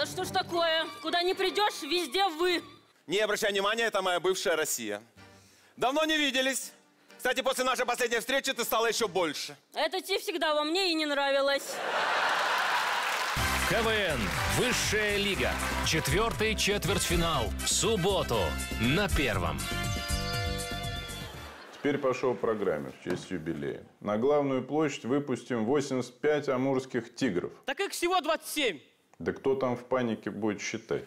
Да что ж такое? Куда не придешь, везде вы. Не обращай внимания, это моя бывшая Россия. Давно не виделись. Кстати, после нашей последней встречи ты стала еще больше. Это тебе всегда во мне и не нравилось. КВН. Высшая лига. Четвертый четвертьфинал. В субботу. На первом. Теперь пошел программе в честь юбилея. На главную площадь выпустим 85 амурских тигров. Так их всего 27. Да кто там в панике будет считать?